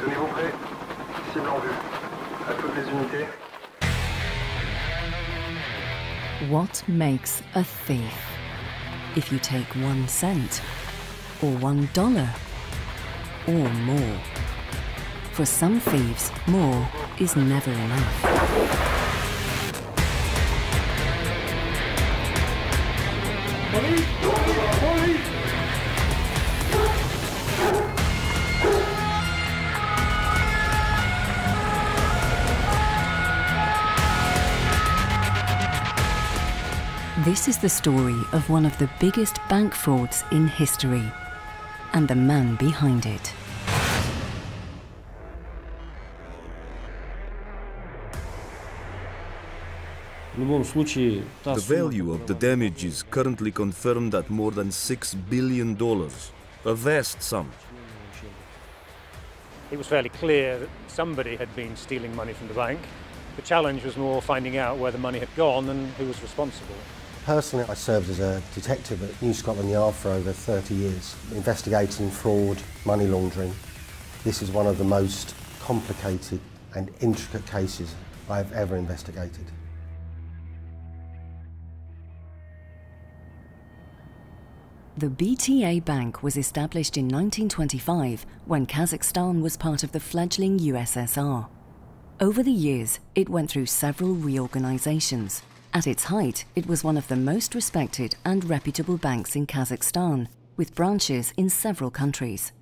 Tenez-vous. Cible en vue. À toutes les unités. What makes a thief? If you take one cent, or one dollar, or more. For some thieves, more is never enough. This is the story of one of the biggest bank frauds in history and the man behind it. The value of the damage is currently confirmed at more than $6 billion, a vast sum. It was fairly clear that somebody had been stealing money from the bank. The challenge was more finding out where the money had gone and who was responsible. Personally, I served as a detective at New Scotland Yard for over 30 years, investigating fraud, money laundering. This is one of the most complicated and intricate cases I have ever investigated. The BTA Bank was established in 1925 when Kazakhstan was part of the fledgling USSR. Over the years, it went through several reorganizations. At its height, it was one of the most respected and reputable banks in Kazakhstan, with branches in several countries.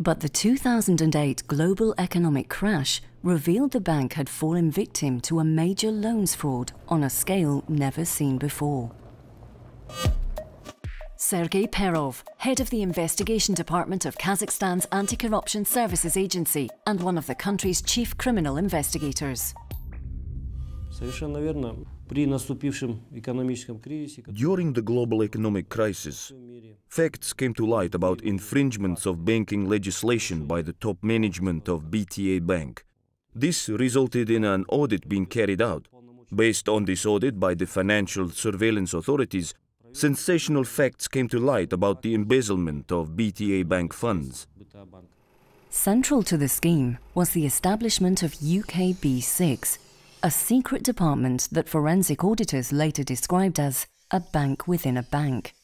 But the 2008 global economic crash revealed the bank had fallen victim to a major loans fraud on a scale never seen before. Sergei Perov, head of the investigation department of Kazakhstan's Anti Corruption Services Agency and one of the country's chief criminal investigators. During the global economic crisis, facts came to light about infringements of banking legislation by the top management of BTA Bank. This resulted in an audit being carried out. Based on this audit by the financial surveillance authorities, sensational facts came to light about the embezzlement of BTA Bank funds. Central to the scheme was the establishment of UKB6, a secret department that forensic auditors later described as a bank within a bank.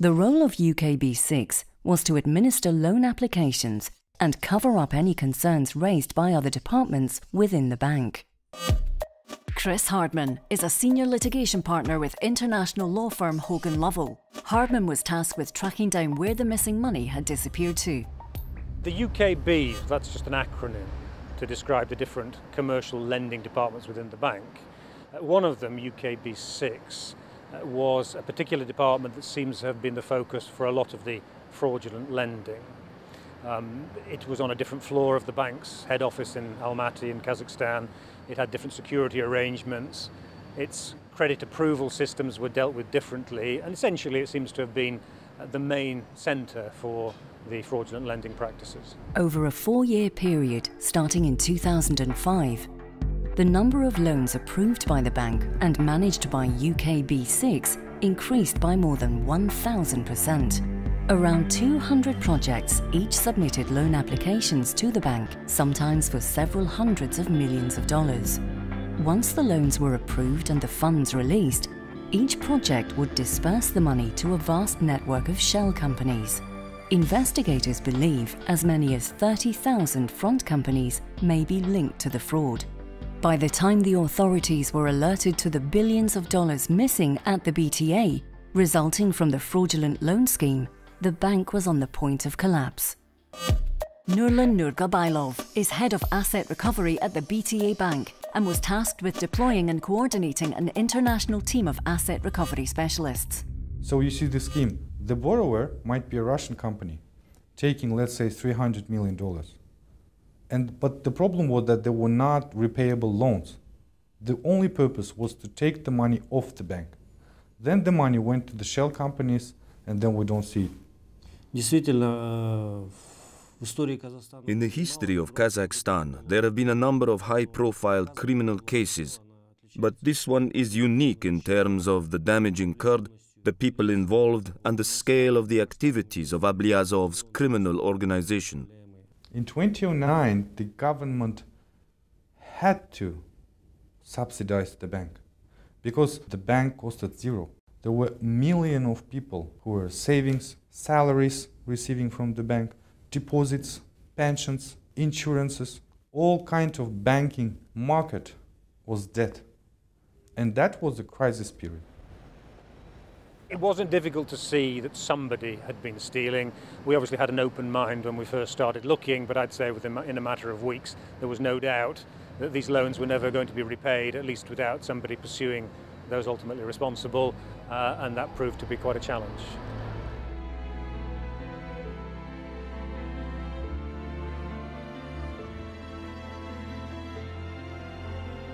The role of UKB6 was to administer loan applications and cover up any concerns raised by other departments within the bank. Chris Hardman is a senior litigation partner with international law firm Hogan Lovell. Hardman was tasked with tracking down where the missing money had disappeared to. The UKB, that's just an acronym to describe the different commercial lending departments within the bank. Uh, one of them, UKB6, uh, was a particular department that seems to have been the focus for a lot of the fraudulent lending. Um, it was on a different floor of the bank's head office in Almaty in Kazakhstan. It had different security arrangements. Its credit approval systems were dealt with differently, and essentially it seems to have been uh, the main centre for the fraudulent lending practices. Over a four year period starting in 2005, the number of loans approved by the bank and managed by UKB6 increased by more than 1,000%. Around 200 projects each submitted loan applications to the bank, sometimes for several hundreds of millions of dollars. Once the loans were approved and the funds released, each project would disperse the money to a vast network of shell companies. Investigators believe as many as 30,000 front companies may be linked to the fraud. By the time the authorities were alerted to the billions of dollars missing at the BTA, resulting from the fraudulent loan scheme, the bank was on the point of collapse. Nurlan Nurgabailov is head of asset recovery at the BTA Bank and was tasked with deploying and coordinating an international team of asset recovery specialists. So you see the scheme The borrower might be a Russian company taking, let's say, $300 million. And, but the problem was that they were not repayable loans. The only purpose was to take the money off the bank. Then the money went to the shell companies, and then we don't see it. Действительно, э, в истории Казахстана... In the history of Kazakhstan, there have been a number of high profile criminal cases, but this one is unique in terms of the damage incurred, the people involved, and the scale of the activities of Ablyazov's criminal organization. In 2009, the government had to subsidize the bank because the bank costed zero. There were millions of people who were savings, salaries receiving from the bank, deposits, pensions, insurances, all kinds of banking market was dead. And that was the crisis period. It wasn't difficult to see that somebody had been stealing. We obviously had an open mind when we first started looking, but I'd say within in a matter of weeks there was no doubt that these loans were never going to be repaid, at least without somebody pursuing those ultimately responsible, uh, and that proved to be quite a challenge.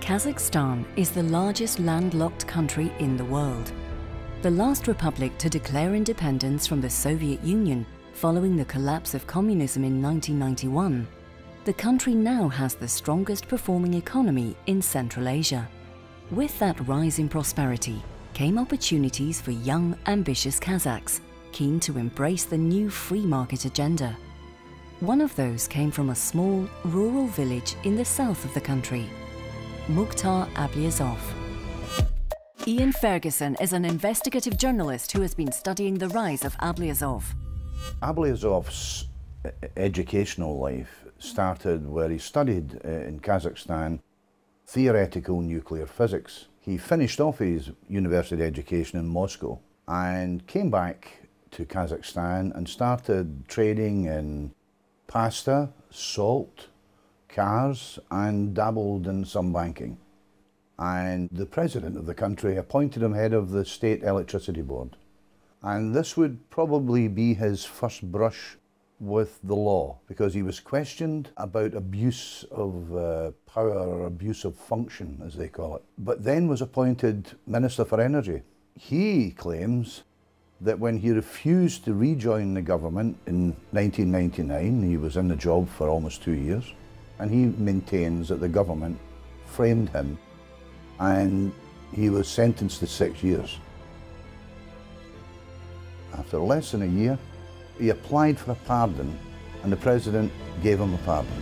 Kazakhstan is the largest landlocked country in the world. The last republic to declare independence from the Soviet Union following the collapse of communism in 1991, the country now has the strongest performing economy in Central Asia. With that rise in prosperity came opportunities for young, ambitious Kazakhs keen to embrace the new free market agenda. One of those came from a small, rural village in the south of the country, Mukhtar Ablyazov. Ian Ferguson is an investigative journalist who has been studying the rise of Ablyazov. Ablyazov's educational life started where he studied uh, in Kazakhstan theoretical nuclear physics. He finished off his university education in Moscow and came back to Kazakhstan and started trading in pasta, salt, cars, and dabbled in some banking. And the president of the country appointed him head of the state electricity board. And this would probably be his first brush with the law because he was questioned about abuse of uh, power or abuse of function, as they call it, but then was appointed Minister for Energy. He claims that when he refused to rejoin the government in 1999, he was in the job for almost two years, and he maintains that the government framed him and he was sentenced to six years. After less than a year, he applied for a pardon and the president gave him a pardon.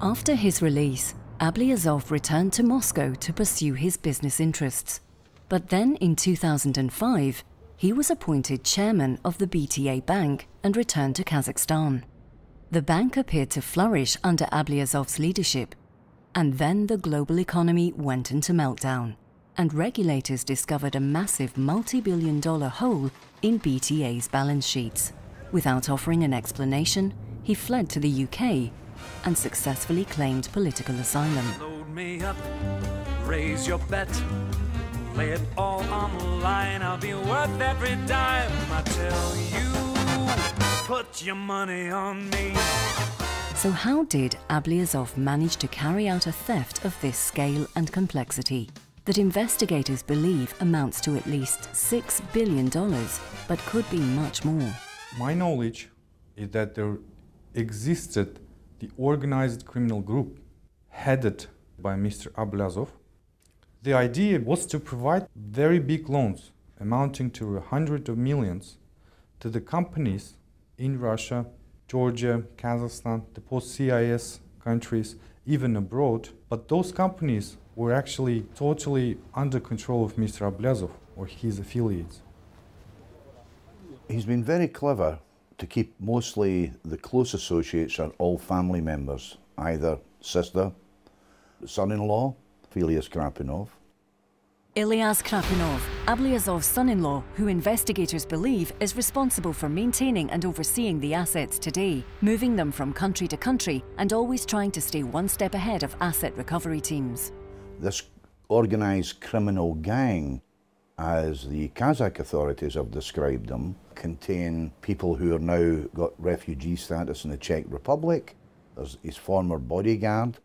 After his release, Ablyazov returned to Moscow to pursue his business interests. But then in 2005, he was appointed chairman of the BTA Bank and returned to Kazakhstan. The bank appeared to flourish under Ablyazov's leadership, and then the global economy went into meltdown and regulators discovered a massive multi-billion dollar hole in BTA's balance sheets. Without offering an explanation, he fled to the UK and successfully claimed political asylum. Up, raise your bet, lay it all on the line. I'll be worth every dime. I tell you, put your money on me. So how did Ablyazov manage to carry out a theft of this scale and complexity? that investigators believe amounts to at least $6 billion, but could be much more. My knowledge is that there existed the organized criminal group headed by Mr. Ablyazov. The idea was to provide very big loans amounting to hundreds of millions to the companies in Russia, Georgia, Kazakhstan, the post-CIS countries, even abroad. But those companies were actually totally under control of Mr. Ablyazov or his affiliates. He's been very clever to keep mostly the close associates are all family members, either sister, son-in-law, Ilyas Krapunov, Ilyas Krapunov, Ablyazov's son-in-law, who investigators believe is responsible for maintaining and overseeing the assets today, moving them from country to country and always trying to stay one step ahead of asset recovery teams. This organised criminal gang, as the Kazakh authorities have described them, contain people who are now got refugee status in the Czech Republic. There's his former bodyguard,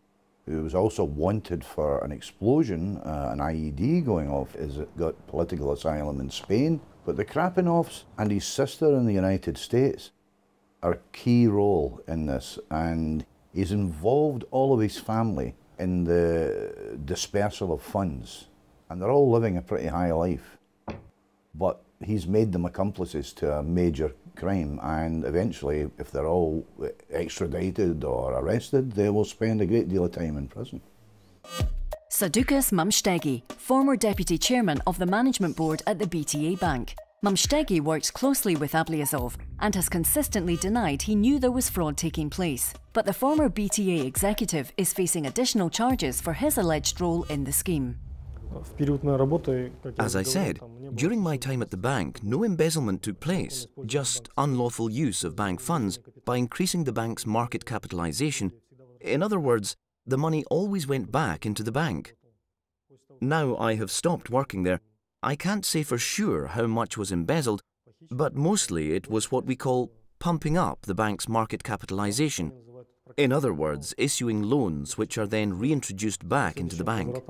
who was also wanted for an explosion, uh, an IED going off, is got political asylum in Spain. But the Krapunovs and his sister in the United States are a key role in this, and he's involved all of his family in the dispersal of funds. And they're all living a pretty high life. But he's made them accomplices to a major crime, and eventually, if they're all extradited or arrested, they will spend a great deal of time in prison. Sadukas Mamstegi, former deputy chairman of the management board at the BTA Bank. Mamstegi worked closely with Ablyazov and has consistently denied he knew there was fraud taking place. But the former BTA executive is facing additional charges for his alleged role in the scheme. As I said, during my time at the bank, no embezzlement took place, just unlawful use of bank funds by increasing the bank's market capitalization. In other words, the money always went back into the bank. Now I have stopped working there. I can't say for sure how much was embezzled, but mostly it was what we call pumping up the bank's market capitalization. In other words, issuing loans which are then reintroduced back into the bank.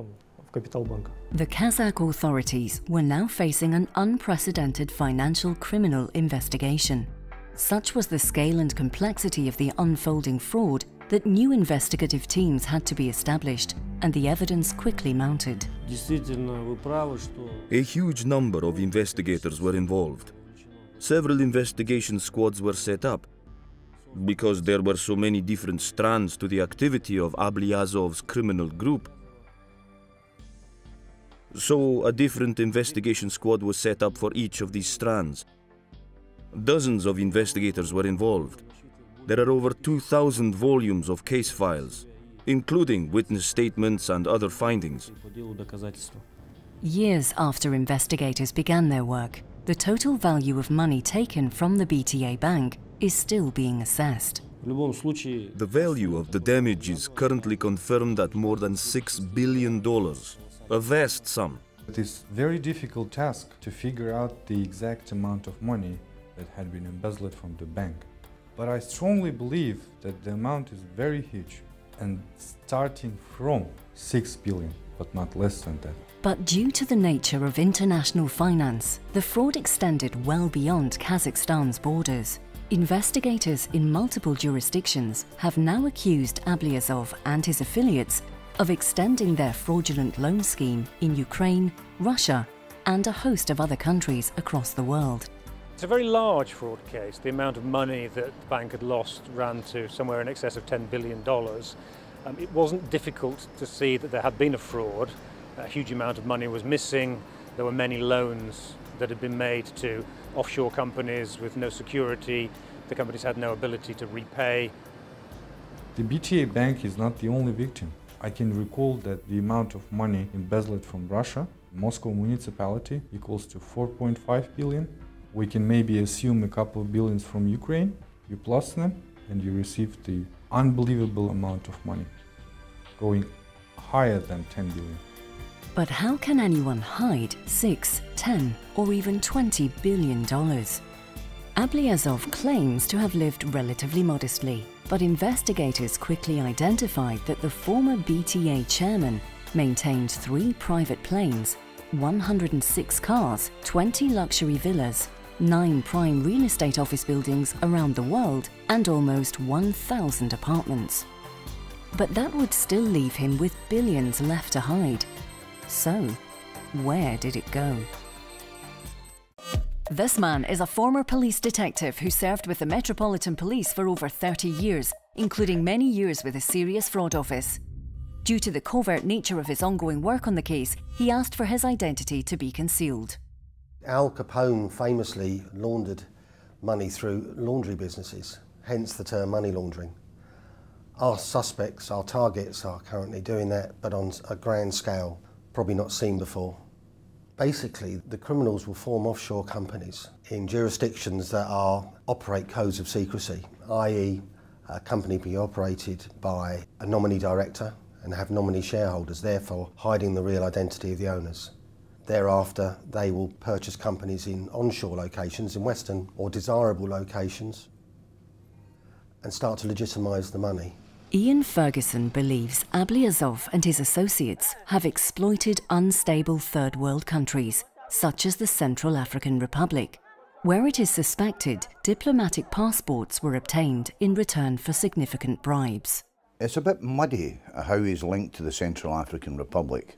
The Kazakh authorities were now facing an unprecedented financial criminal investigation. Such was the scale and complexity of the unfolding fraud that new investigative teams had to be established and the evidence quickly mounted. A huge number of investigators were involved. Several investigation squads were set up because there were so many different strands to the activity of Ablyazov's criminal group. So a different investigation squad was set up for each of these strands. Dozens of investigators were involved. There are over 2,000 volumes of case files, including witness statements and other findings. Years after investigators began their work, the total value of money taken from the BTA bank is still being assessed. The value of the damage is currently confirmed at more than $6 billion, a vast sum. It is a very difficult task to figure out the exact amount of money that had been embezzled from the bank. But I strongly believe that the amount is very huge and starting from 6 billion, but not less than that. But due to the nature of international finance, the fraud extended well beyond Kazakhstan's borders. Investigators in multiple jurisdictions have now accused Ablyazov and his affiliates of extending their fraudulent loan scheme in Ukraine, Russia, and a host of other countries across the world. It's a very large fraud case. The amount of money that the bank had lost ran to somewhere in excess of $10 billion. Um, it wasn't difficult to see that there had been a fraud. A huge amount of money was missing. There were many loans that had been made to offshore companies with no security. The companies had no ability to repay. The BTA bank is not the only victim. I can recall that the amount of money embezzled from Russia, Moscow municipality, equals to 4.5 billion. We can maybe assume a couple of billions from Ukraine. You plus them, and you receive the unbelievable amount of money, going higher than 10 billion. But how can anyone hide 6, 10, or even 20 billion dollars? Ablyazov claims to have lived relatively modestly, but investigators quickly identified that the former BTA chairman maintained three private planes, 106 cars, 20 luxury villas, nine prime real estate office buildings around the world, and almost 1,000 apartments. But that would still leave him with billions left to hide. So, where did it go? This man is a former police detective who served with the Metropolitan Police for over 30 years, including many years with the Serious Fraud Office. Due to the covert nature of his ongoing work on the case, he asked for his identity to be concealed. Al Capone famously laundered money through laundry businesses, hence the term money laundering. Our suspects, our targets are currently doing that, but on a grand scale, probably not seen before. Basically, the criminals will form offshore companies in jurisdictions that are operate codes of secrecy, i.e. a company be operated by a nominee director and have nominee shareholders, therefore hiding the real identity of the owners. Thereafter, they will purchase companies in onshore locations, in western or desirable locations, and start to legitimise the money. Ian Ferguson believes Ablyazov and his associates have exploited unstable third world countries, such as the Central African Republic, where it is suspected diplomatic passports were obtained in return for significant bribes. It's a bit muddy how he's linked to the Central African Republic.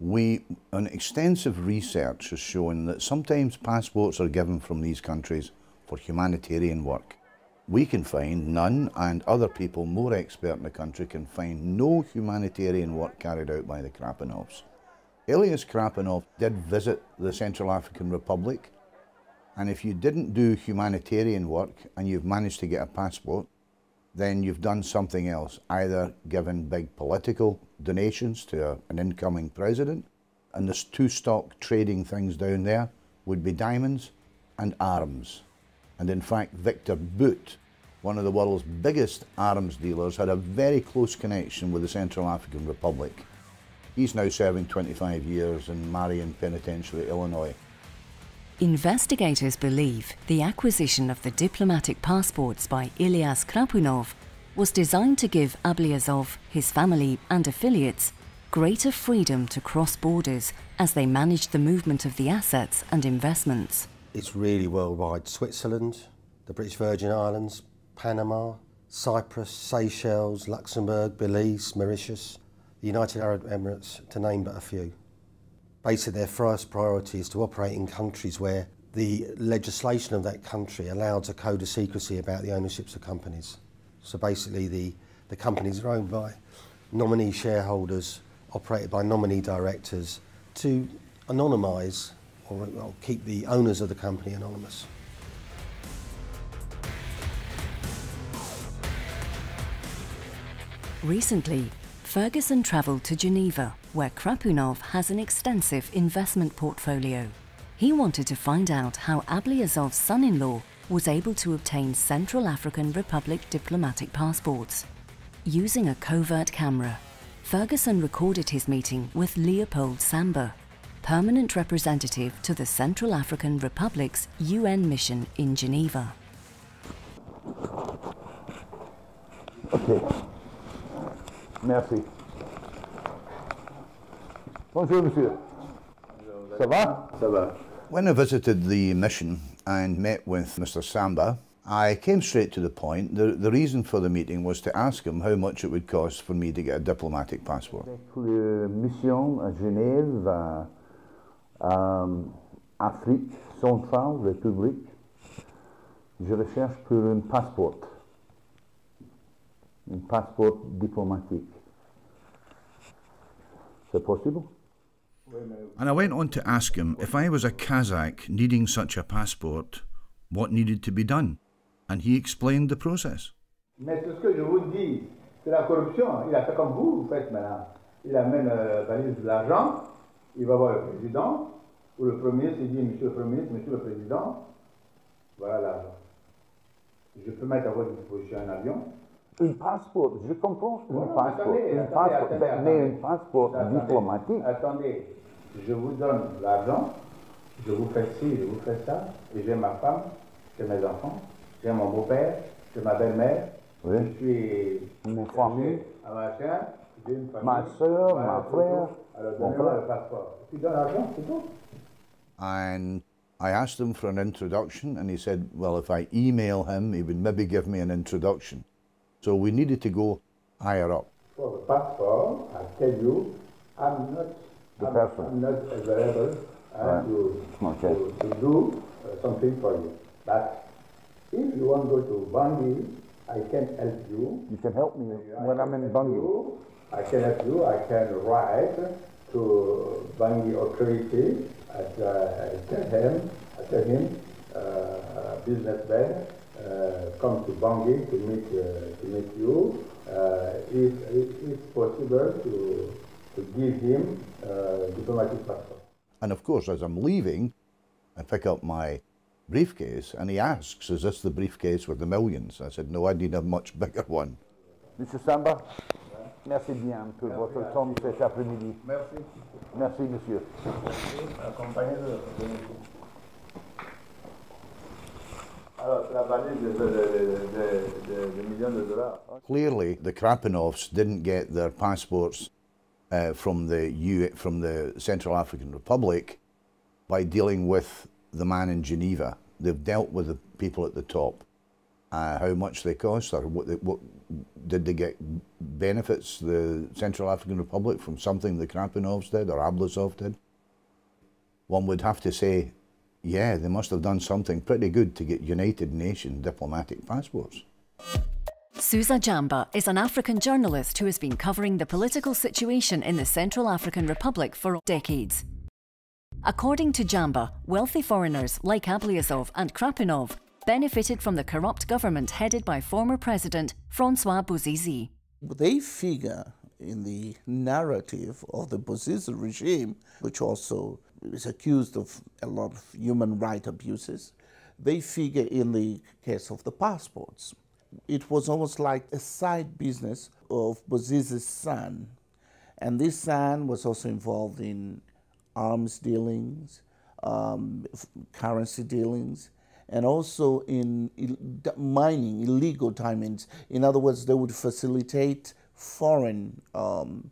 We, an extensive research has shown that sometimes passports are given from these countries for humanitarian work. We can find none, and other people more expert in the country can find no humanitarian work carried out by the Krapunovs. Ilyas Krapunov did visit the Central African Republic, and if you didn't do humanitarian work and you've managed to get a passport, then you've done something else, either given big political donations to an incoming president, and there's two stock trading things down there would be diamonds and arms. And in fact, Viktor Bout, one of the world's biggest arms dealers, had a very close connection with the Central African Republic. He's now serving 25 years in Marion Penitentiary, Illinois. Investigators believe the acquisition of the diplomatic passports by Ilyas Krapunov was designed to give Ablyazov, his family, and affiliates greater freedom to cross borders as they managed the movement of the assets and investments. It's really worldwide. Switzerland, the British Virgin Islands, Panama, Cyprus, Seychelles, Luxembourg, Belize, Mauritius, the United Arab Emirates, to name but a few. Basically, their first priority is to operate in countries where the legislation of that country allows a code of secrecy about the ownerships of companies. So basically, the, the companies are owned by nominee shareholders, operated by nominee directors, to anonymise or, or keep the owners of the company anonymous. Recently, Ferguson travelled to Geneva, where Krapunov has an extensive investment portfolio. He wanted to find out how Ablyazov's son-in-law was able to obtain Central African Republic diplomatic passports. Using a covert camera, Ferguson recorded his meeting with Leopold Samba, permanent representative to the Central African Republic's UN mission in Geneva. Okay. Merci. Bonjour, monsieur. Ça va? Ça va. When I visited the mission and met with Mr. Samba, I came straight to the point. The, the reason for the meeting was to ask him how much it would cost for me to get a diplomatic passport. Euh, Afrique centrale, République, je recherche pour un passeport, un passeport diplomatique. C'est possible? And I went on to ask him if I was a Kazakh needing such a passport, what needed to be done. And he explained the process. Mais c'est ce que je vous dis, c'est la corruption. Il a fait comme vous, vous faites maintenant. Il amène euh, valise de l'argent, il va voir le président, ou le premier s'il dit Monsieur le Premier ministre, Monsieur le Président, voilà l'argent. Je peux mettre à votre disposition un avion. Un passeport, je comprends un Non, passeport, attendez, un attendez, passeport, attendez, mais attendez. un passeport diplomatique. Attendez, je vous donne l'argent, je vous fais ci, je vous fais ça, et j'ai ma femme, j'ai mes enfants, j'ai mon beau-père, j'ai ma belle-mère, Oui. je suis Mon famille. à machin, j'ai une famille. Ma voilà, ma frère. Alors donnez-moi frère. passeport. Tu donnes l'argent, c'est tout. And I asked him for an introduction, and he said, well, if I email him, he would maybe give me an introduction. So we needed to go higher up. For the passport, I tell you, I'm not, The I'm, person. I'm not available uh, Right. to, Okay. to, to do uh, something for you. But if you want to go to Bangui, I can help you. You can help me I when I'm in Bangui. I can help you. I can write to Bangui authority. I, uh, I tell him, I tell him, uh, businessman, uh, come to Bangui to meet uh, to meet you. Uh, if, if it's possible to to give him uh, diplomatic passport. And of course, as I'm leaving, I pick up my briefcase, and he asks, is this the briefcase with the millions? I said, no, I need a much bigger one. Mr. Samba, merci bien pour votre temps cet après-midi. Merci. Merci, monsieur. Accompagné de, de Alors, la valise de, de, de, de, de millions de dollars. Clearly, the Krapunovs didn't get their passports uh, from the U- from the Central African Republic by dealing with the man in Geneva. They've dealt with the people at the top. Uh, how much they cost, or what, they, what did they get benefits? The Central African Republic from something the Krapunovs did or Ablyazov did. One would have to say yeah, they must have done something pretty good to get United Nations diplomatic passports. Sousa Jamba is an African journalist who has been covering the political situation in the Central African Republic for decades. According to Jamba, wealthy foreigners like Ablyazov and Krapunov benefited from the corrupt government headed by former President Francois Bozizé. They figure in the narrative of the Bozizé regime, which also is accused of a lot of human rights abuses. They figure in the case of the passports. It was almost like a side business of Bozizé's son. And this son was also involved in arms dealings, um, currency dealings, and also in mining, illegal diamonds. In other words, they would facilitate foreign um,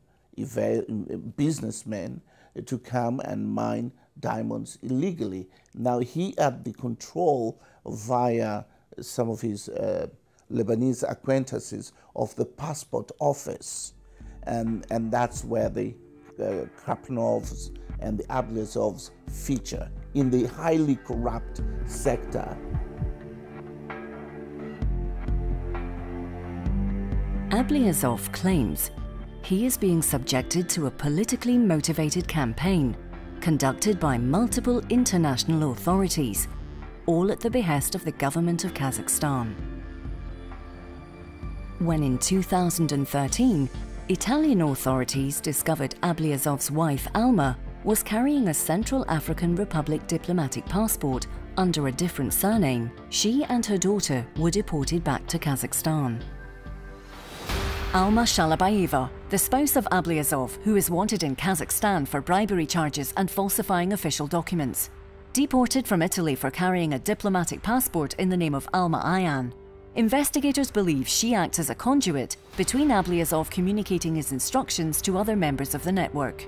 businessmen to come and mine diamonds illegally. Now he had the control via some of his uh, Lebanese acquaintances of the passport office. And, and that's where the uh, and the Ablyazovs feature in the highly corrupt sector. Ablyazov claims he is being subjected to a politically motivated campaign conducted by multiple international authorities, all at the behest of the government of Kazakhstan. When in 2013, Italian authorities discovered Ablyazov's wife Alma was carrying a Central African Republic diplomatic passport under a different surname, she and her daughter were deported back to Kazakhstan. Alma Shalabayeva, the spouse of Ablyazov, who is wanted in Kazakhstan for bribery charges and falsifying official documents. Deported from Italy for carrying a diplomatic passport in the name of Alma Ayan. Investigators believe she acts as a conduit between Ablyazov communicating his instructions to other members of the network.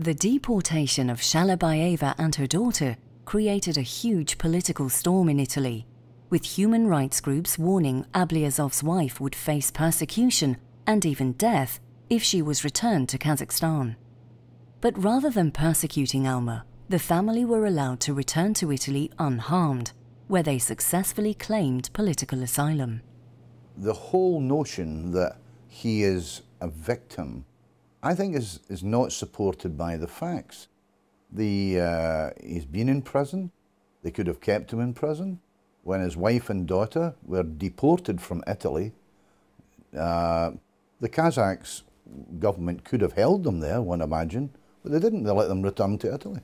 The deportation of Shalabayeva and her daughter created a huge political storm in Italy with human rights groups warning Ablyazov's wife would face persecution and even death if she was returned to Kazakhstan. But rather than persecuting Alma, the family were allowed to return to Italy unharmed, where they successfully claimed political asylum. The whole notion that he is a victim, I think, is, is not supported by the facts. The, uh, he's been in prison. They could have kept him in prison when his wife and daughter were deported from Italy, uh, the Kazakhs government could have held them there, one imagine, but they didn't. They let them return to Italy.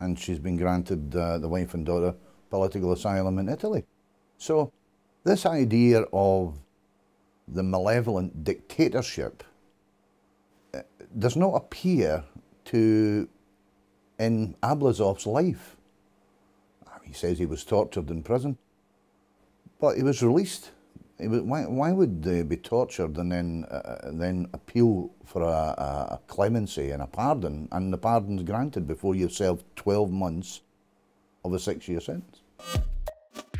And she's been granted, uh, the wife and daughter, political asylum in Italy. So this idea of the malevolent dictatorship does not appear to in Ablyazov's life. He says he was tortured in prison. But he was released. He was, why, why would they be tortured and then, uh, then appeal for a, a, clemency and a pardon, and the pardon's granted before you've served 12 months of a six-year sentence?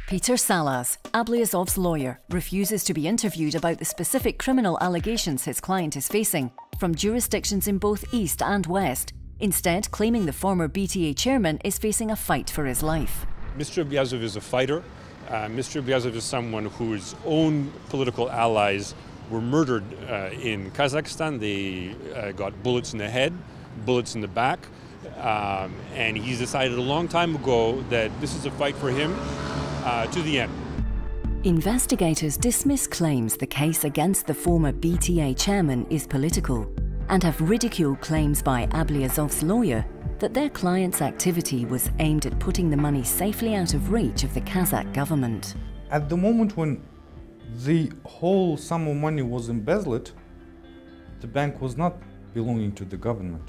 Peter Sahlas, Ablyazov's lawyer, refuses to be interviewed about the specific criminal allegations his client is facing from jurisdictions in both East and West, instead claiming the former BTA chairman is facing a fight for his life. Mr. Ablyazov is a fighter. Uh, Mr. Ablyazov is someone whose own political allies were murdered uh, in Kazakhstan. They uh, got bullets in the head, bullets in the back, um, and he's decided a long time ago that this is a fight for him uh, to the end. Investigators dismiss claims the case against the former BTA chairman is political and have ridiculed claims by Ablyazov's lawyer that their client's activity was aimed at putting the money safely out of reach of the Kazakh government. At the moment when the whole sum of money was embezzled, the bank was not belonging to the government.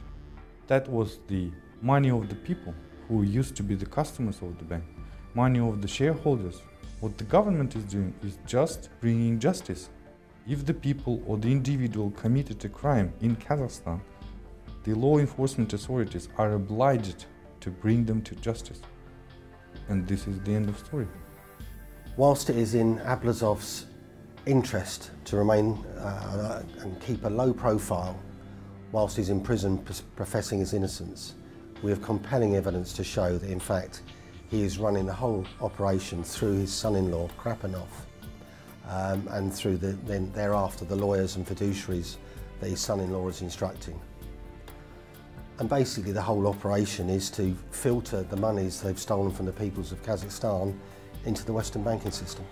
That was the money of the people who used to be the customers of the bank, money of the shareholders. What the government is doing is just bringing justice. If the people or the individual committed a crime in Kazakhstan, the law enforcement authorities are obliged to bring them to justice. And this is the end of story. Whilst it is in Ablyazov's interest to remain uh, and keep a low profile whilst he's in prison professing his innocence, we have compelling evidence to show that in fact He is running the whole operation through his son-in-law, Krapunov, um, and through the, then thereafter the lawyers and fiduciaries that his son-in-law is instructing. And basically the whole operation is to filter the monies they've stolen from the peoples of Kazakhstan into the Western banking system.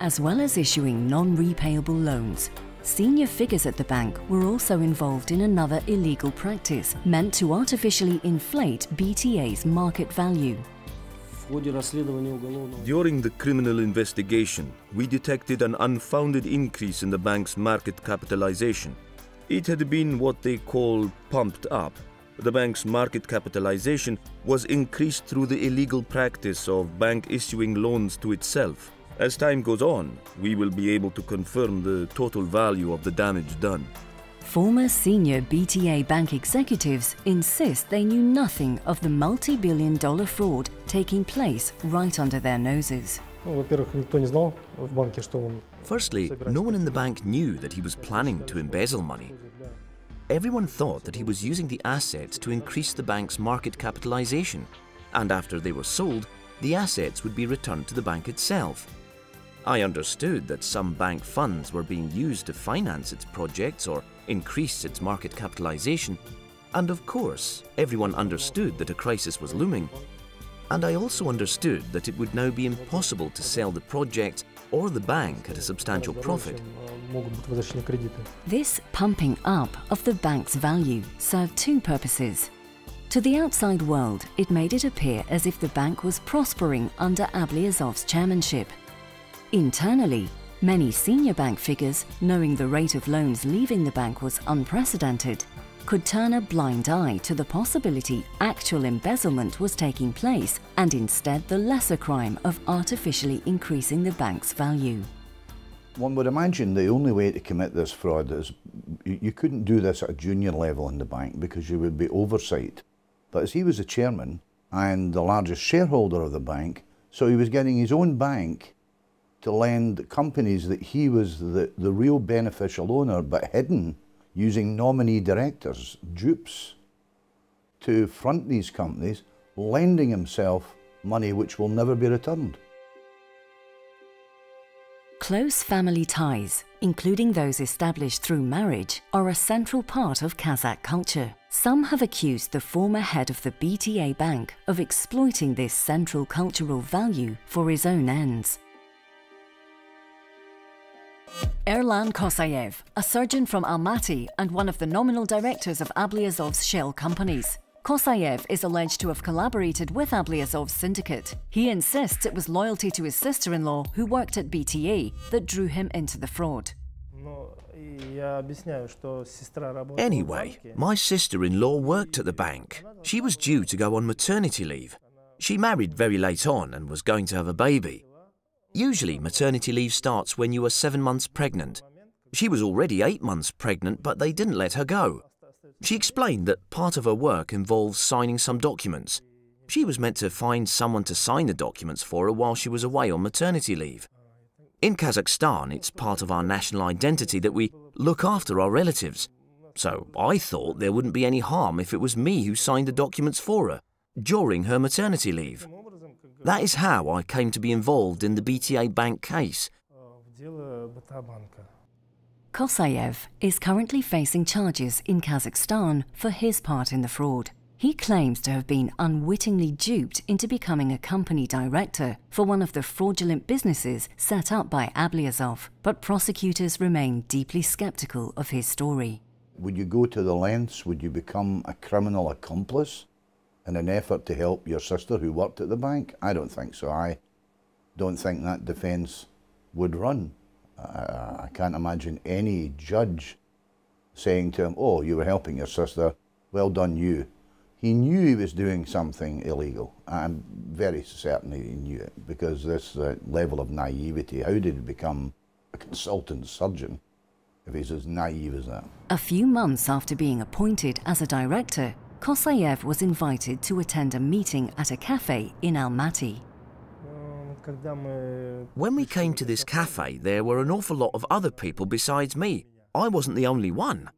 As well as issuing non-repayable loans, senior figures at the bank were also involved in another illegal practice meant to artificially inflate BTA's market value. During the criminal investigation, we detected an unfounded increase in the bank's market capitalization. It had been what they call pumped up. The bank's market capitalization was increased through the illegal practice of bank issuing loans to itself. As time goes on, we will be able to confirm the total value of the damage done. Former senior BTA bank executives insist they knew nothing of the multi-billion dollar fraud taking place right under their noses. Firstly, no one in the bank knew that he was planning to embezzle money. Everyone thought that he was using the assets to increase the bank's market capitalization, and after they were sold, the assets would be returned to the bank itself. I understood that some bank funds were being used to finance its projects or increase its market capitalization, and of course, everyone understood that a crisis was looming. And I also understood that it would now be impossible to sell the project or the bank at a substantial profit. This pumping up of the bank's value served two purposes. To the outside world, it made it appear as if the bank was prospering under Ablyazov's chairmanship. Internally, many senior bank figures, knowing the rate of loans leaving the bank was unprecedented, could turn a blind eye to the possibility actual embezzlement was taking place and instead the lesser crime of artificially increasing the bank's value. One would imagine the only way to commit this fraud is you, couldn't do this at a junior level in the bank because you would be oversight. But as he was the chairman and the largest shareholder of the bank, so he was getting his own bank to lend companies that he was the, the real beneficial owner but hidden using nominee directors, dupes, to front these companies, lending himself money which will never be returned. Close family ties, including those established through marriage, are a central part of Kazakh culture. Some have accused the former head of the BTA Bank of exploiting this central cultural value for his own ends. Erlan Kosayev, a surgeon from Almaty and one of the nominal directors of Ablyazov's shell companies. Kosayev is alleged to have collaborated with Ablyazov's syndicate. He insists it was loyalty to his sister-in-law, who worked at BTA, that drew him into the fraud. Anyway, my sister-in-law worked at the bank. She was due to go on maternity leave. She married very late on and was going to have a baby. Usually, maternity leave starts when you are seven months pregnant. She was already eight months pregnant, but they didn't let her go. She explained that part of her work involves signing some documents. She was meant to find someone to sign the documents for her while she was away on maternity leave. In Kazakhstan, it's part of our national identity that we look after our relatives. So I thought there wouldn't be any harm if it was me who signed the documents for her during her maternity leave. That is how I came to be involved in the BTA Bank case. Kosayev is currently facing charges in Kazakhstan for his part in the fraud. He claims to have been unwittingly duped into becoming a company director for one of the fraudulent businesses set up by Ablyazov, but prosecutors remain deeply skeptical of his story. Would you go to the lengths? Would you become a criminal accomplice? In an effort to help your sister who worked at the bank? I don't think so. I don't think that defence would run. I, I can't imagine any judge saying to him, oh, you were helping your sister, well done you. He knew he was doing something illegal. I'm very certain he knew it because this uh, level of naivety, how did he become a consultant surgeon if he's as naive as that? A few months after being appointed as a director, Kosayev was invited to attend a meeting at a cafe in Almaty. When we came to this cafe, there were an awful lot of other people besides me. I wasn't the only one.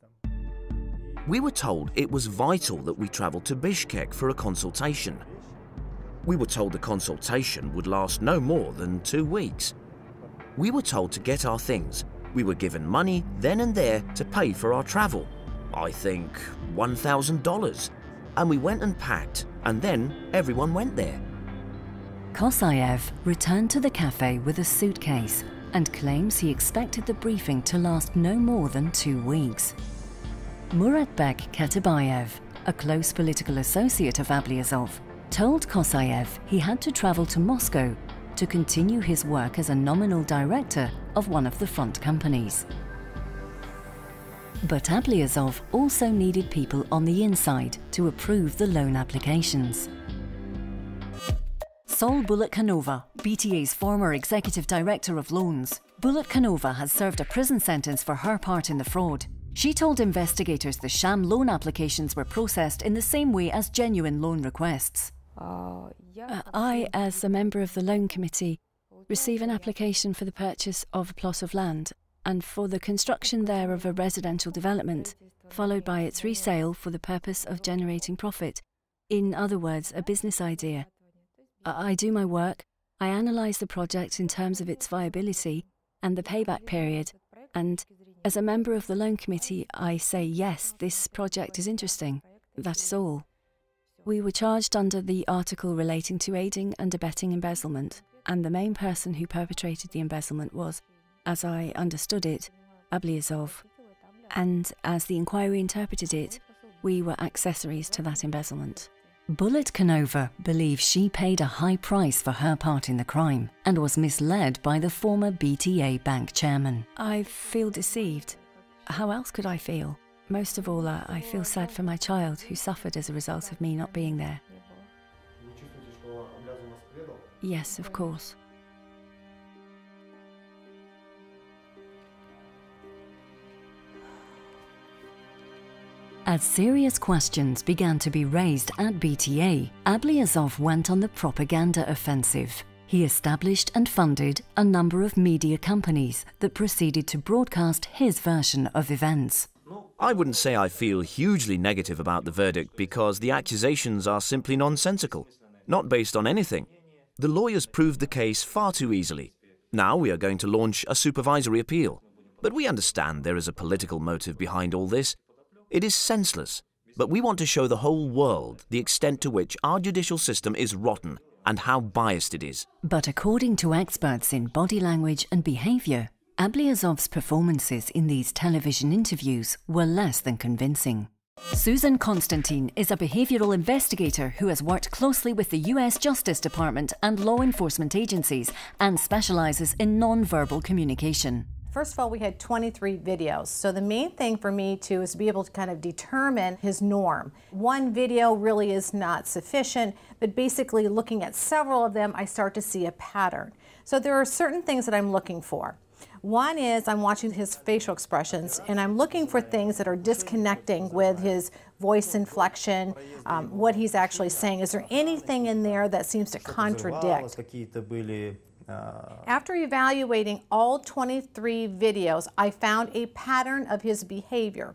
We were told it was vital that we travel to Bishkek for a consultation. We were told the consultation would last no more than two weeks. We were told to get our things. We were given money then and there to pay for our travel. I think $1,000. And we went and packed, and then everyone went there. Kosayev returned to the cafe with a suitcase and claims he expected the briefing to last no more than two weeks. Muratbek Ketebayev, a close political associate of Ablyazov, told Kosayev he had to travel to Moscow to continue his work as a nominal director of one of the front companies. But Ablyazov also needed people on the inside to approve the loan applications. Sol Bulatkanova, BTA's former executive director of loans. Bulatkanova has served a prison sentence for her part in the fraud. She told investigators the sham loan applications were processed in the same way as genuine loan requests. Uh, I, as a member of the loan committee, receive an application for the purchase of a plot of land and for the construction there of a residential development, followed by its resale for the purpose of generating profit. In other words, a business idea. I do my work, I analyse the project in terms of its viability and the payback period, and as a member of the loan committee, I say yes, this project is interesting. That is all. We were charged under the article relating to aiding and abetting embezzlement, and the main person who perpetrated the embezzlement was, as I understood it, Ablyazov. And as the inquiry interpreted it, we were accessories to that embezzlement. Bulatkanova believes she paid a high price for her part in the crime and was misled by the former BTA bank chairman. I feel deceived. How else could I feel? Most of all, uh, I feel sad for my child who suffered as a result of me not being there. Yes, of course. As serious questions began to be raised at BTA, Ablyazov went on the propaganda offensive. He established and funded a number of media companies that proceeded to broadcast his version of events. I wouldn't say I feel hugely negative about the verdict because the accusations are simply nonsensical, not based on anything. The lawyers proved the case far too easily. Now we are going to launch a supervisory appeal. But we understand there is a political motive behind all this. It is senseless, but we want to show the whole world the extent to which our judicial system is rotten and how biased it is. But according to experts in body language and behavior, Ablyazov's performances in these television interviews were less than convincing. Susan Constantine is a behavioral investigator who has worked closely with the US Justice Department and law enforcement agencies and specializes in nonverbal communication. First of all, we had 23 videos. So the main thing for me too is to be able to kind of determine his norm. One video really is not sufficient, but basically looking at several of them, I start to see a pattern. So there are certain things that I'm looking for. One is I'm watching his facial expressions and I'm looking for things that are disconnecting with his voice inflection, um, what he's actually saying. Is there anything in there that seems to contradict? After evaluating all 23 videos, I found a pattern of his behavior.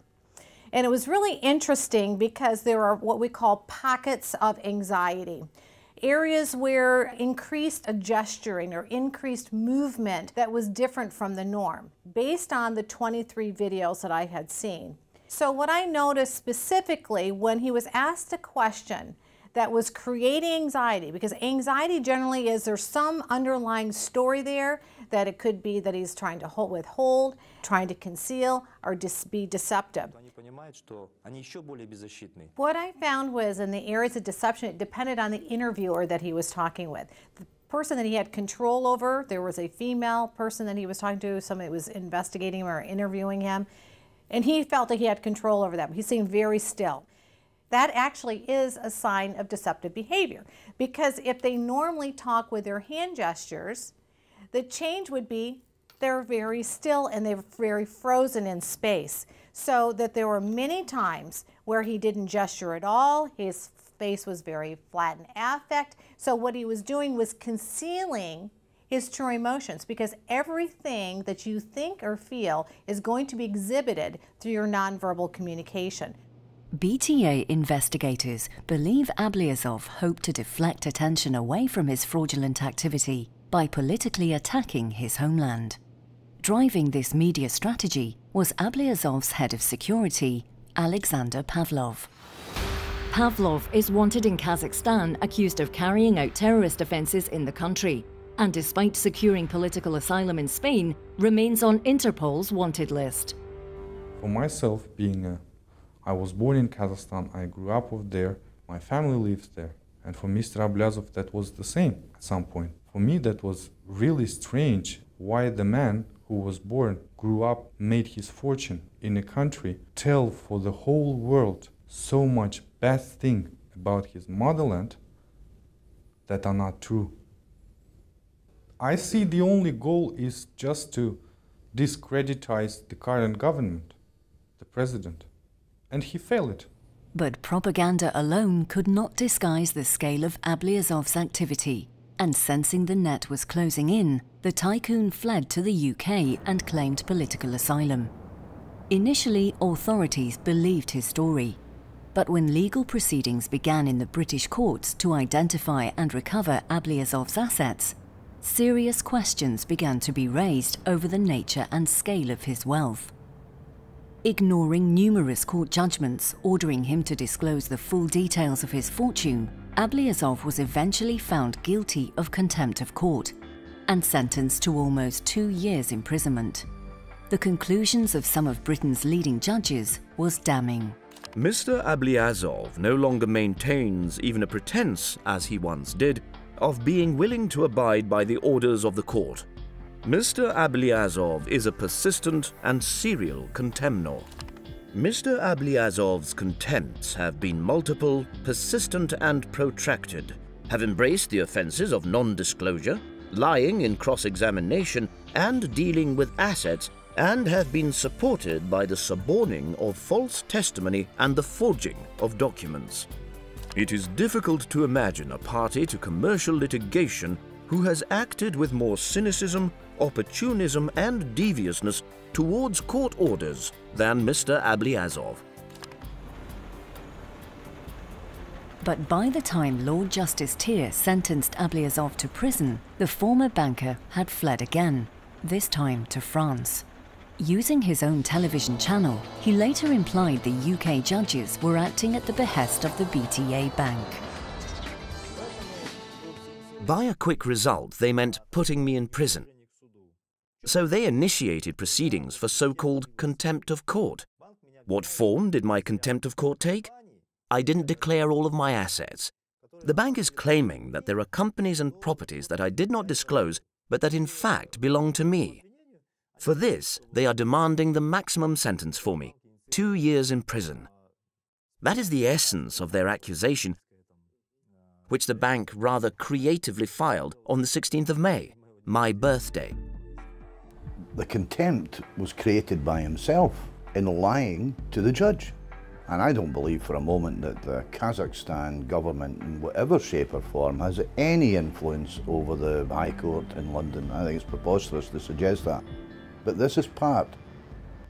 And it was really interesting because there are what we call pockets of anxiety areas where increased gesturing or increased movement that was different from the norm based on the 23 videos that I had seen. So what I noticed specifically when he was asked a question that was creating anxiety because anxiety generally is there's some underlying story there that it could be that he's trying to hold, withhold, trying to conceal, or dis be deceptive. What I found was in the areas of deception, it depended on the interviewer that he was talking with. The person that he had control over, there was a female person that he was talking to, somebody that was investigating him or interviewing him, and he felt that he had control over them. He seemed very still. That actually is a sign of deceptive behavior because if they normally talk with their hand gestures, the change would be they're very still and they're very frozen in space. So that there were many times where he didn't gesture at all, his face was very flat and affect. So what he was doing was concealing his true emotions because everything that you think or feel is going to be exhibited through your nonverbal communication. BTA investigators believe Ablyazov hoped to deflect attention away from his fraudulent activity by politically attacking his homeland. Driving this media strategy was Ablyazov's head of security, Alexander Pavlov. Pavlov is wanted in Kazakhstan accused of carrying out terrorist offences in the country, and despite securing political asylum in Spain, remains on Interpol's wanted list. For myself, being a, I was born in Kazakhstan, I grew up over there, my family lives there, and for Mr. Ablyazov that was the same at some point. For me, that was really strange why the man who was born, grew up, made his fortune in a country, tell for the whole world so much bad thing about his motherland that are not true. I see the only goal is just to discreditize the current government, the president, and he failed. But propaganda alone could not disguise the scale of Ablyazov's activity and sensing the net was closing in, the tycoon fled to the UK and claimed political asylum. Initially, authorities believed his story. But when legal proceedings began in the British courts to identify and recover Ablyazov's assets, serious questions began to be raised over the nature and scale of his wealth. Ignoring numerous court judgments ordering him to disclose the full details of his fortune, Ablyazov was eventually found guilty of contempt of court and sentenced to almost two years imprisonment. The conclusions of some of Britain's leading judges was damning. Mr. Ablyazov no longer maintains even a pretense, as he once did, of being willing to abide by the orders of the court. Mr. Ablyazov is a persistent and serial contemnor. Mr. Ablyazov's contempts have been multiple, persistent and protracted, have embraced the offences of non-disclosure, lying in cross-examination and dealing with assets and have been supported by the suborning of false testimony and the forging of documents. It is difficult to imagine a party to commercial litigation who has acted with more cynicism, opportunism and deviousness towards court orders than Mr. Ablyazov. But by the time Lord Justice Teare sentenced Ablyazov to prison, the former banker had fled again, this time to France. Using his own television channel, he later implied the UK judges were acting at the behest of the BTA Bank. By a quick result, they meant putting me in prison. So they initiated proceedings for so-called contempt of court. What form did my contempt of court take? I didn't declare all of my assets. The bank is claiming that there are companies and properties that I did not disclose, but that in fact belong to me. For this, they are demanding the maximum sentence for me, two years in prison. That is the essence of their accusation, which the bank rather creatively filed on the 16th of May, my birthday. The contempt was created by himself in lying to the judge. And I don't believe for a moment that the Kazakhstan government, in whatever shape or form, has any influence over the High Court in London. I think it's preposterous to suggest that. But this is part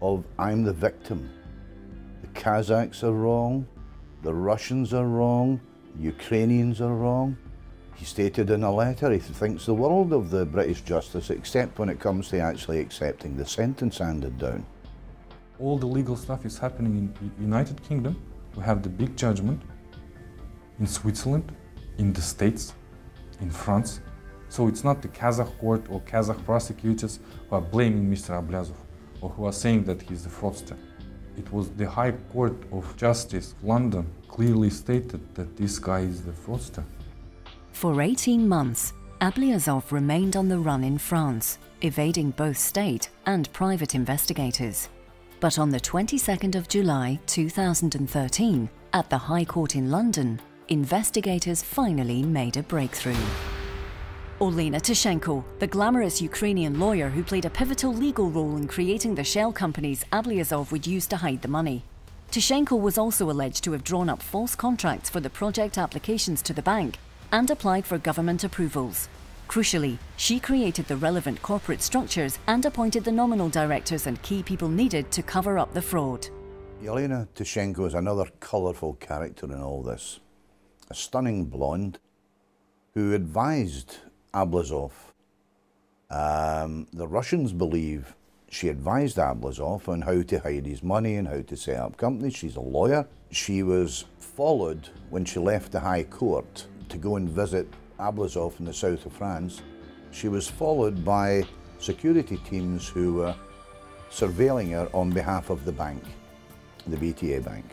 of I'm the victim. The Kazakhs are wrong, the Russians are wrong, Ukrainians are wrong. He stated in a letter he thinks the world of the British justice except when it comes to actually accepting the sentence handed down. All the legal stuff is happening in United Kingdom. We have the big judgment in Switzerland, in the States, in France. So it's not the Kazakh court or Kazakh prosecutors who are blaming Mr. Ablyazov or who are saying that he's a fraudster. It was the High Court of Justice, London, clearly stated that this guy is the fraudster. For 18 months, Ablyazov remained on the run in France, evading both state and private investigators. But on the 22nd of July 2013, at the High Court in London, investigators finally made a breakthrough. Olena Tushenko, the glamorous Ukrainian lawyer who played a pivotal legal role in creating the shell companies Ablyazov would use to hide the money. Tushenko was also alleged to have drawn up false contracts for the project applications to the bank and applied for government approvals. Crucially, she created the relevant corporate structures and appointed the nominal directors and key people needed to cover up the fraud. Yelena Tushenko is another colourful character in all this. A stunning blonde who advised Ablazov. Um, the Russians believe she advised Ablazov on how to hide his money and how to set up companies. She's a lawyer. She was followed when she left the High Court to go and visit Ablazov in the south of France. She was followed by security teams who were surveilling her on behalf of the bank the BTA Bank.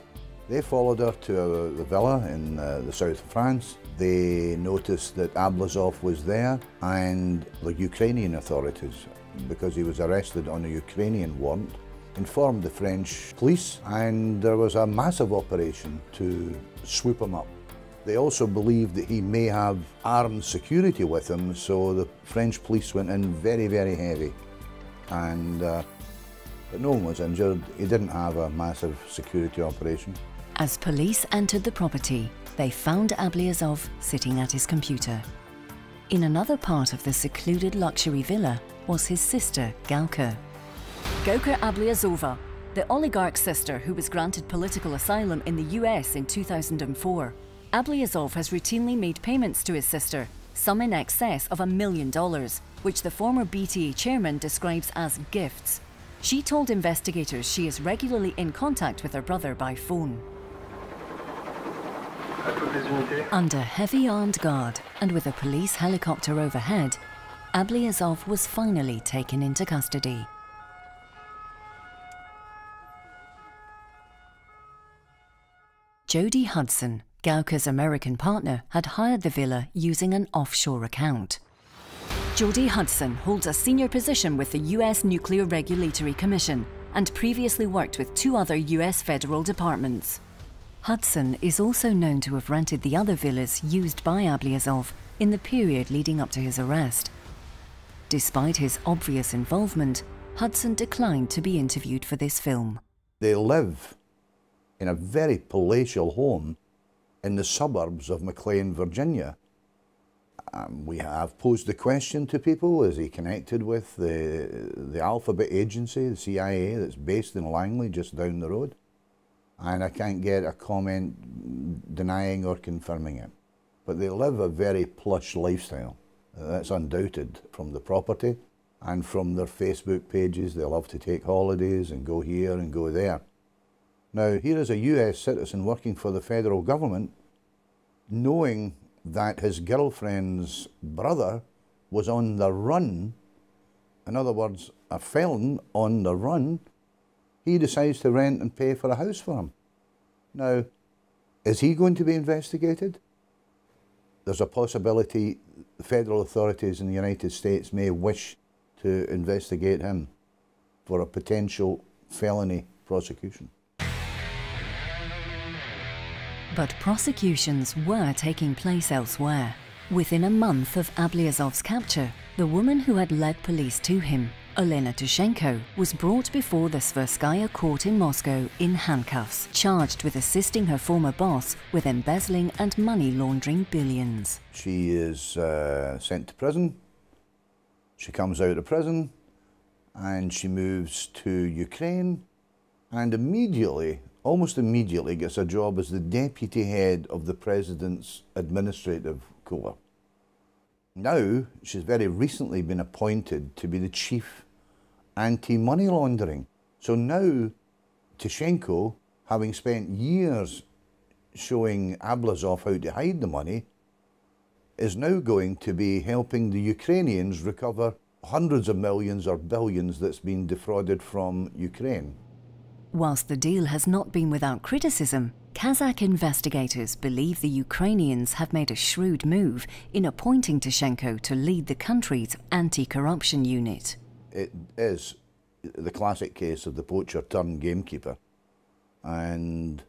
They followed her to uh, the villa in uh, the south of France. They noticed that Ablazov was there and the Ukrainian authorities, because he was arrested on a Ukrainian warrant, informed the French police and there was a massive operation to swoop him up. They also believed that he may have armed security with him, so the French police went in very, very heavy. And uh, but no one was injured. He didn't have a massive security operation. As police entered the property, they found Ablyazov sitting at his computer. In another part of the secluded luxury villa was his sister, Galka. Gaukhar Ablyazova, the oligarch's sister who was granted political asylum in the US in 2004. Ablyazov has routinely made payments to his sister, some in excess of a million dollars, which the former BTA chairman describes as gifts. She told investigators she is regularly in contact with her brother by phone. Under heavy armed guard and with a police helicopter overhead, Ablyazov was finally taken into custody. Jody Hudson, Gaukhar's American partner, had hired the villa using an offshore account. Jody Hudson holds a senior position with the US Nuclear Regulatory Commission and previously worked with two other US federal departments. Hudson is also known to have rented the other villas used by Ablyazov in the period leading up to his arrest. Despite his obvious involvement, Hudson declined to be interviewed for this film. They live in a very palatial home in the suburbs of McLean, Virginia. Um, we have posed the question to people, is he connected with the, the Alphabet Agency, the CIA, that's based in Langley, just down the road? And I can't get a comment denying or confirming it. But they live a very plush lifestyle. That's undoubted from the property and from their Facebook pages. They love to take holidays and go here and go there. Now, here is a US citizen working for the federal government, knowing that his girlfriend's brother was on the run, in other words, a felon on the run, he decides to rent and pay for a house for him. Now, is he going to be investigated? There's a possibility the federal authorities in the United States may wish to investigate him for a potential felony prosecution. But prosecutions were taking place elsewhere. Within a month of Ablyazov's capture, the woman who had led police to him, Olena Tushenko, was brought before the Tverskaya court in Moscow in handcuffs, charged with assisting her former boss with embezzling and money laundering billions. She is uh, sent to prison. She comes out of prison and she moves to Ukraine and immediately almost immediately gets a job as the deputy head of the president's administrative corps. Now, she's very recently been appointed to be the chief anti money laundering. So now, Tushenko, having spent years showing Ablazov how to hide the money, is now going to be helping the Ukrainians recover hundreds of millions or billions that's been defrauded from Ukraine. Whilst the deal has not been without criticism, Kazakh investigators believe the Ukrainians have made a shrewd move in appointing Tushenko to lead the country's anti-corruption unit. It is the classic case of the poacher turned gamekeeper. And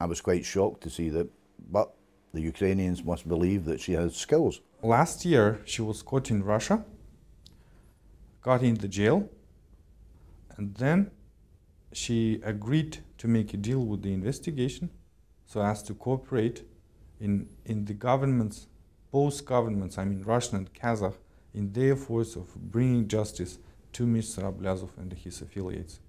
I was quite shocked to see that, but the Ukrainians must believe that she has skills. Last year, she was caught in Russia, got into jail, and then she agreed to make a deal with the investigation so as to cooperate in, in the governments, both governments, I mean Russian and Kazakh, in their efforts of bringing justice to Mr. Ablyazov and his affiliates.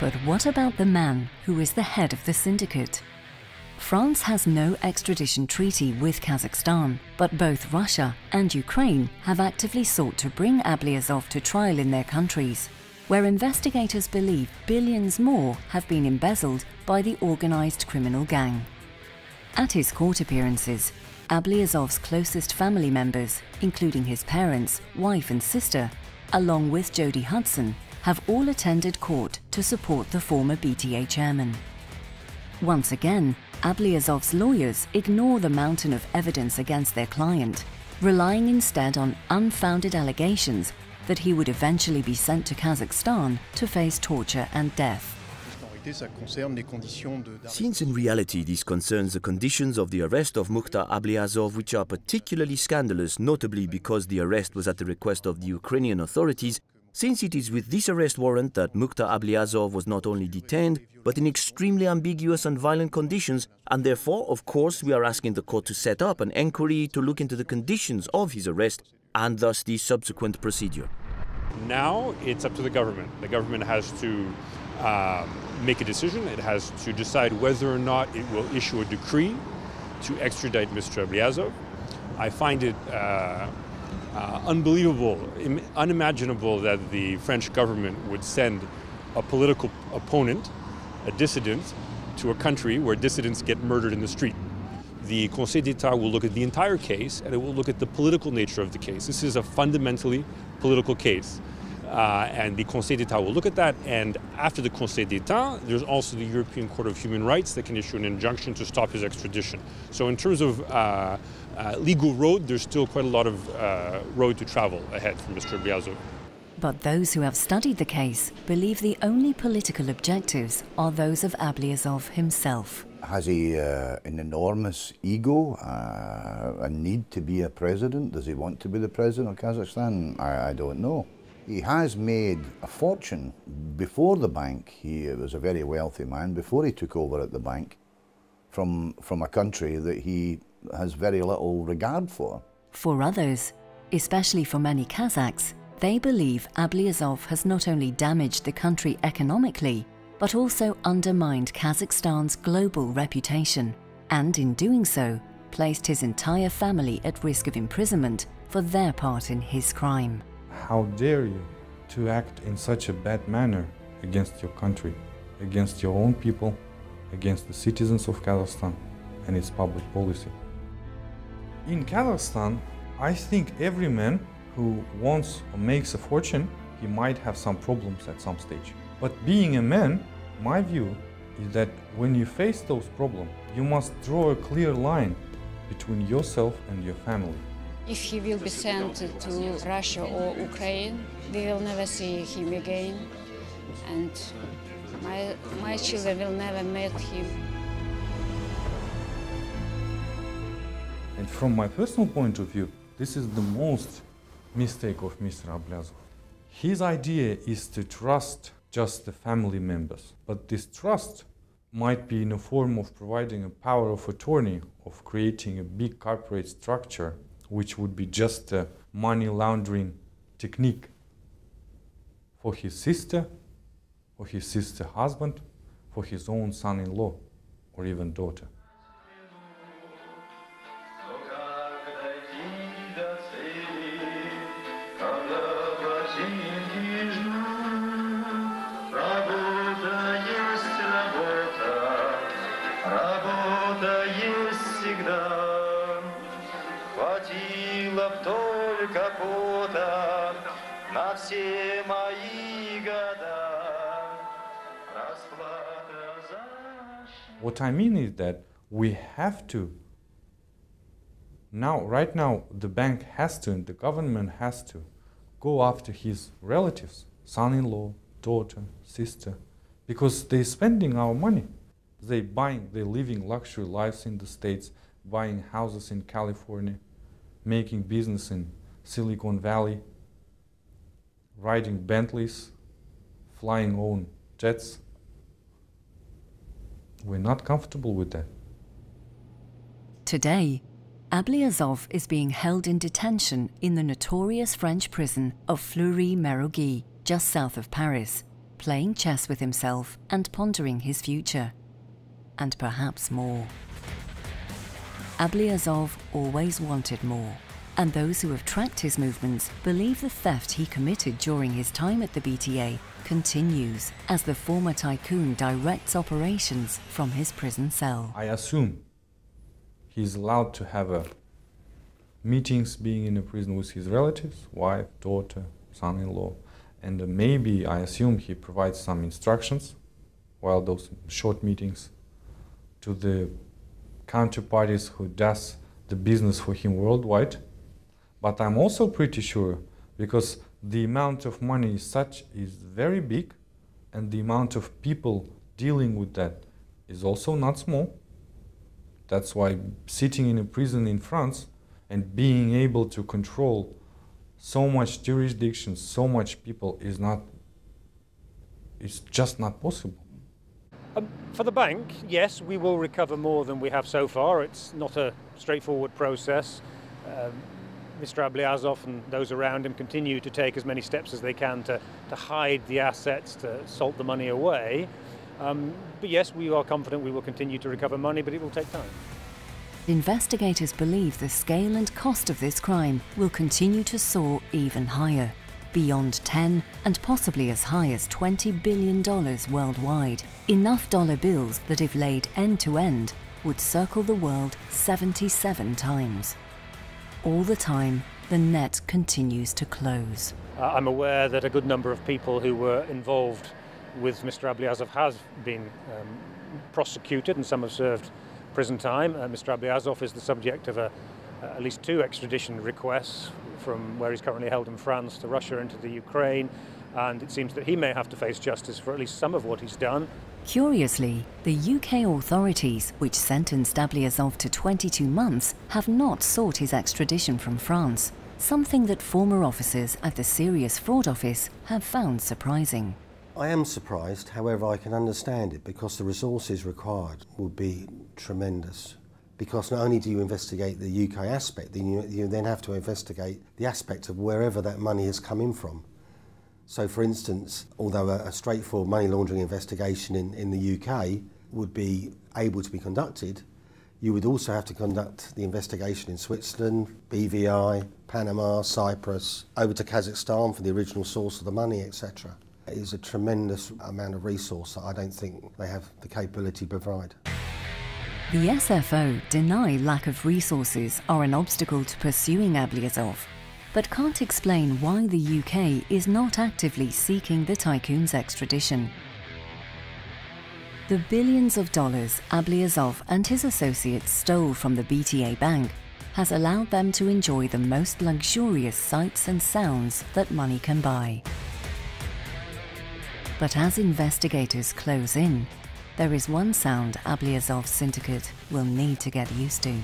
But what about the man who is the head of the syndicate? France has no extradition treaty with Kazakhstan, but both Russia and Ukraine have actively sought to bring Ablyazov to trial in their countries, where investigators believe billions more have been embezzled by the organized criminal gang. At his court appearances, Ablyazov's closest family members, including his parents, wife and sister, along with Jody Hudson, have all attended court to support the former BTA chairman. Once again, Ablyazov's lawyers ignore the mountain of evidence against their client, relying instead on unfounded allegations that he would eventually be sent to Kazakhstan to face torture and death. Since in reality this concerns the conditions of the arrest of Mukhtar Ablyazov, which are particularly scandalous, notably because the arrest was at the request of the Ukrainian authorities, since it is with this arrest warrant that Mukhtar Ablyazov was not only detained, but in extremely ambiguous and violent conditions, and therefore, of course, we are asking the court to set up an inquiry to look into the conditions of his arrest and thus the subsequent procedure. Now it's up to the government. The government has to uh, make a decision. It has to decide whether or not it will issue a decree to extradite Mr. Ablyazov. I find it uh, uh, unbelievable, Im- unimaginable that the French government would send a political opponent, a dissident, to a country where dissidents get murdered in the street. The Conseil d'Etat will look at the entire case and it will look at the political nature of the case. This is a fundamentally political case. Uh, and the Conseil d'Etat will look at that. And after the Conseil d'Etat, there's also the European Court of Human Rights that can issue an injunction to stop his extradition. So, in terms of uh, uh, legal road, there's still quite a lot of uh, road to travel ahead for Mr. Ablyazov. But those who have studied the case believe the only political objectives are those of Ablyazov himself. Has he uh, an enormous ego, uh, a need to be a president? Does he want to be the president of Kazakhstan? I, I don't know. He has made a fortune before the bank. He was a very wealthy man before he took over at the bank from, from a country that he has very little regard for. For others, especially for many Kazakhs, they believe Ablyazov has not only damaged the country economically, but also undermined Kazakhstan's global reputation, and in doing so, placed his entire family at risk of imprisonment for their part in his crime. How dare you to act in such a bad manner against your country, against your own people, against the citizens of Kazakhstan and its public policy? In Kazakhstan, I think every man who wants or makes a fortune, he might have some problems at some stage. But being a man, my view is that when you face those problems, you must draw a clear line between yourself and your family. If he will be sent to Russia or Ukraine, we will never see him again, and my, my children will never meet him. And from my personal point of view, this is the most mistake of Mr. Ablyazov. His idea is to trust just the family members, but this trust might be in a form of providing a power of attorney, of creating a big corporate structure, which would be just a money laundering technique for his sister, for his sister husband, for his own son-in-law, or even daughter. все мои года. Расплата за What I mean is that we have to now, right now, the bank has to, and the government has to, go after his relatives, son-in-law, daughter, sister, because they're spending our money. They buying, they're living luxury lives in the States, buying houses in California, making business in Silicon Valley, riding Bentleys, flying own jets. We're not comfortable with that. Today, Ablyazov is being held in detention in the notorious French prison of Fleury-Mérogis, just south of Paris, playing chess with himself and pondering his future. And perhaps more. Ablyazov always wanted more, and those who have tracked his movements believe the theft he committed during his time at the BTA continues as the former tycoon directs operations from his prison cell. I assume he's allowed to have a meetings being in a prison with his relatives, wife, daughter, son-in-law, and uh, maybe I assume he provides some instructions while those short meetings to the counterparties who does the business for him worldwide. But I'm also pretty sure because the amount of money is such is very big and the amount of people dealing with that is also not small. That's why sitting in a prison in France and being able to control so much jurisdiction, so much people is not, it's just not possible. Um, for the bank, yes, we will recover more than we have so far. It's not a straightforward process. Um, Mr. Ablyazov and those around him continue to take as many steps as they can to, to hide the assets, to salt the money away. Um, but yes, we are confident we will continue to recover money, but it will take time. Investigators believe the scale and cost of this crime will continue to soar even higher, beyond 10 and possibly as high as $20 billion worldwide. Enough dollar bills that, if laid end to end, would circle the world 77 times. All the time, the net continues to close. Uh, I'm aware that a good number of people who were involved with Mr. Ablyazov has been um, prosecuted and some have served prison time. Uh, Mr. Ablyazov is the subject of a, uh, at least two extradition requests from where he's currently held in France to Russia and to the Ukraine, and it seems that he may have to face justice for at least some of what he's done. Curiously, the UK authorities, which sentenced Ablyazov to 22 months, have not sought his extradition from France, something that former officers at the Serious Fraud Office have found surprising. I am surprised, however, I can understand it because the resources required would be tremendous. Because not only do you investigate the UK aspect, then you, you then have to investigate the aspect of wherever that money has come in from. So, for instance, although a, straightforward money laundering investigation in, in the UK would be able to be conducted, you would also have to conduct the investigation in Switzerland, BVI, Panama, Cyprus, over to Kazakhstan for the original source of the money, etc. It is a tremendous amount of resource that I don't think they have the capability to provide. The SFO deny lack of resources are an obstacle to pursuing Ablyazov, but can't explain why the UK is not actively seeking the tycoon's extradition. The billions of dollars Ablyazov and his associates stole from the BTA Bank has allowed them to enjoy the most luxurious sights and sounds that money can buy. But as investigators close in, there is one sound Ablyazov's syndicate will need to get used to.